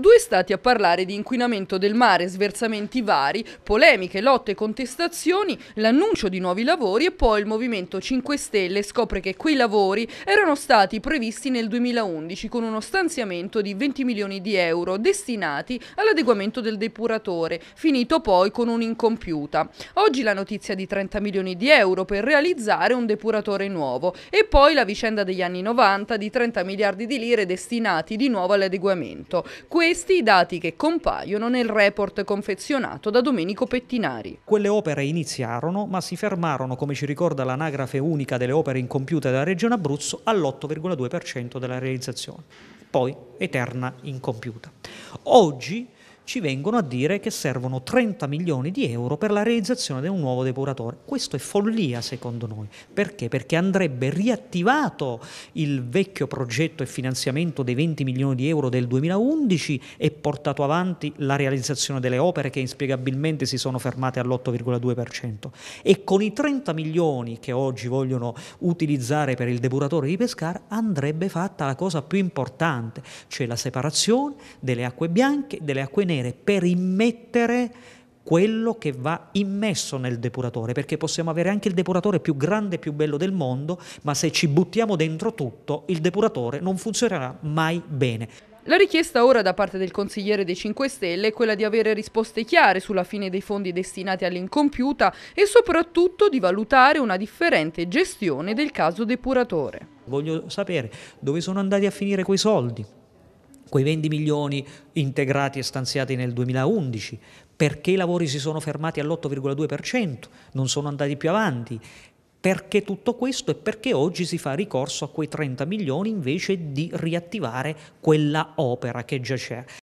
Due stati a parlare di inquinamento del mare, sversamenti vari, polemiche, lotte contestazioni, l'annuncio di nuovi lavori e poi il Movimento 5 Stelle scopre che quei lavori erano stati previsti nel 2011 con uno stanziamento di 20 milioni di euro destinati all'adeguamento del depuratore, finito poi con un'incompiuta. Oggi la notizia di 30 milioni di euro per realizzare un depuratore nuovo e poi la vicenda degli anni 90 di 30 miliardi di lire destinati di nuovo all'adeguamento. Questi i dati che compaiono nel report confezionato da Domenico Pettinari. Quelle opere iniziarono ma si fermarono, come ci ricorda l'anagrafe unica delle opere incompiute della Regione Abruzzo, all'8,2% della realizzazione, poi eterna incompiuta. Oggi ci vengono a dire che servono 30 milioni di euro per la realizzazione di un nuovo depuratore. Questo è follia secondo noi. Perché? Perché andrebbe riattivato il vecchio progetto e finanziamento dei 20 milioni di euro del 2011 e portato avanti la realizzazione delle opere che inspiegabilmente si sono fermate all'8,2%. E con i 30 milioni che oggi vogliono utilizzare per il depuratore di Pescara andrebbe fatta la cosa più importante, cioè la separazione delle acque bianche delle acque nere ottenere per immettere quello che va immesso nel depuratore, perché possiamo avere anche il depuratore più grande e più bello del mondo, ma se ci buttiamo dentro tutto, il depuratore non funzionerà mai bene. La richiesta ora da parte del consigliere dei 5 Stelle è quella di avere risposte chiare sulla fine dei fondi destinati all'incompiuta e soprattutto di valutare una differente gestione del caso depuratore. Voglio sapere dove sono andati a finire quei soldi, quei 20 milioni integrati e stanziati nel 2011, perché i lavori si sono fermati all'8,2%, non sono andati più avanti, perché tutto questo e perché oggi si fa ricorso a quei 30 milioni invece di riattivare quella opera che già c'è.